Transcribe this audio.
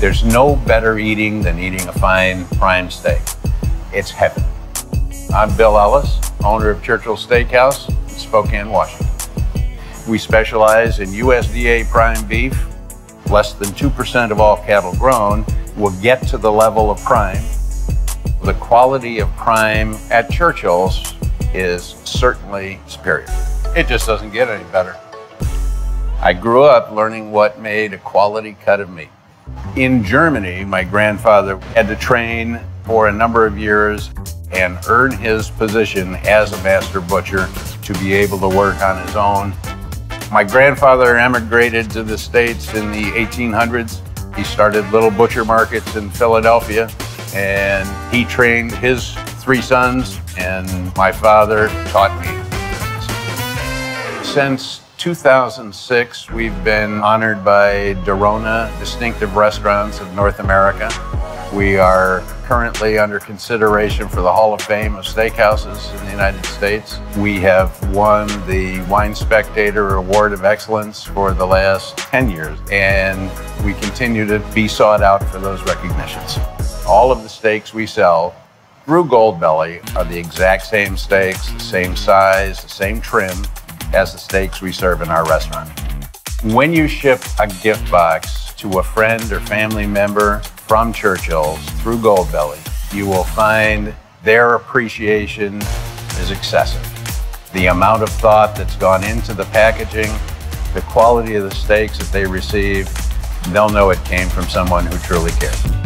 There's no better eating than eating a fine prime steak. It's heaven. I'm Bill Alles, owner of Churchill Steakhouse in Spokane, Washington. We specialize in USDA prime beef. Less than 2% of all cattle grown will get to the level of prime. The quality of prime at Churchill's is certainly superior. It just doesn't get any better. I grew up learning what made a quality cut of meat. In Germany, my grandfather had to train for a number of years and earn his position as a master butcher to be able to work on his own. My grandfather emigrated to the States in the 1800s. He started little butcher markets in Philadelphia and he trained his three sons and my father taught me. Since 2006, we've been honored by DiRoNA Distinctive Restaurants of North America. We are currently under consideration for the Hall of Fame of Steakhouses in the United States. We have won the Wine Spectator Award of Excellence for the last 10 years, and we continue to be sought out for those recognitions. All of the steaks we sell through Goldbelly are the exact same steaks, the same size, the same trim as the steaks we serve in our restaurant. When you ship a gift box to a friend or family member from Churchill's through Goldbelly, you will find their appreciation is excessive. The amount of thought that's gone into the packaging, the quality of the steaks that they receive, they'll know it came from someone who truly cares.